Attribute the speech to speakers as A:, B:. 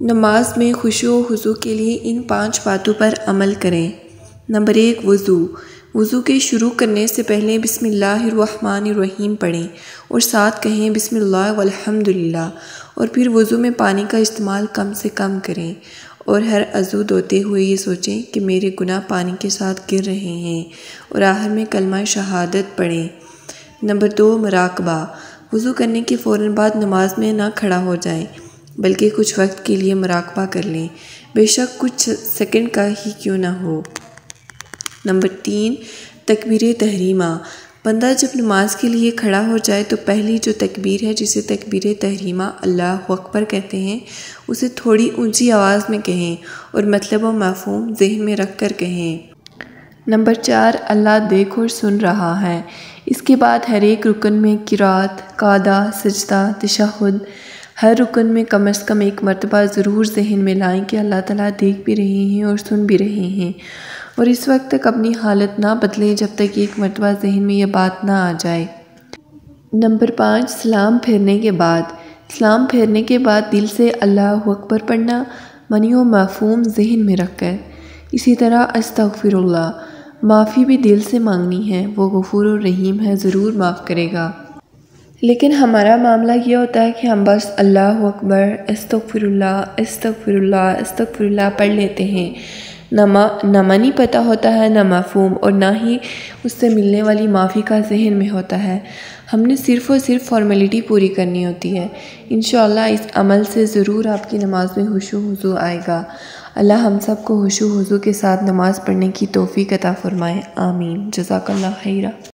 A: نماز میں خوشو و حضو کے لیے ان پانچ باتوں پر عمل کریں۔ نمبر ایک، وضو۔ وضو کے شروع کرنے سے پہلے بسم اللہ الرحمن الرحیم پڑھیں اور ساتھ کہیں بسم اللہ والحمد للہ اور پھر وضو میں پانی کا استعمال کم سے کم کریں اور ہر عضو دھوتے ہوئے یہ سوچیں کہ میرے گناہ پانی کے ساتھ گر رہے ہیں اور آخر میں کلمہ شہادت پڑھیں۔ نمبر دو، مراقبہ۔ وضو کرنے کے فوراً بعد نماز میں نہ کھڑا ہو جائیں۔ بلکہ کچھ وقت کے لیے مراقبہ کر لیں۔ بے شک کچھ سیکنڈ کا ہی کیوں نہ ہو۔ نمبر تین، تکبیر تحریمہ۔ بندہ جب نماز کے لیے کھڑا ہو جائے تو پہلی جو تکبیر ہے، جسے تکبیر تحریمہ اللہ اکبر کہتے ہیں، اسے تھوڑی اونچی آواز میں کہیں اور مطلب و مفہوم ذہن میں رکھ کر کہیں۔ نمبر چار، اللہ دیکھ اور سن رہا ہے۔ اس کے بعد ہر ایک رکن میں کراط قادہ سجدہ، تشہد ہر رکن میں کم از کم ایک مرتبہ ضرور ذہن میں لائیں کہ اللہ تعالیٰ دیکھ بھی رہے ہیں اور سن بھی رہے ہیں۔ اور اس وقت تک اپنی حالت نہ بدلیں جب تک ایک مرتبہ ذہن میں یہ بات نہ آ جائے۔ نمبر پانچ، سلام پھیرنے کے بعد۔ سلام پھیرنے کے بعد دل سے اللہ اکبر پڑھنا، منی و مفہوم ذہن میں رکھ کر۔ اسی طرح استغفر اللہ، معافی بھی دل سے مانگنی ہے، وہ غفور و رحیم ہے، ضرور معاف کرے گا۔ لیکن ہمارا معاملہ یہ ہوتا ہے کہ ہم بس اللہ اکبر استغفر اللہ استغفر اللہ استغفر اللہ پڑھ لیتے ہیں۔ نہ نہ منی پتہ ہوتا ہے، نہ مفہوم، اور نہ ہی اس سے ملنے والی معافی کا ذہن میں ہوتا ہے۔ ہم نے صرف اور صرف فارمیلٹی پوری کرنی ہوتی ہے۔ انشاءاللہ اس عمل سے ضرور آپ کی نماز میں خوش و حضو آئے گا۔ اللہ ہم سب کو خوش و حضو کے ساتھ نماز پڑھنے کی توفیق عطا فرمائے۔ آمین۔ جزاک اللہ خیرہ۔